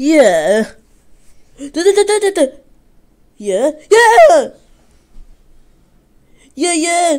Yeah. Yeah. Yeah. Yeah, yeah.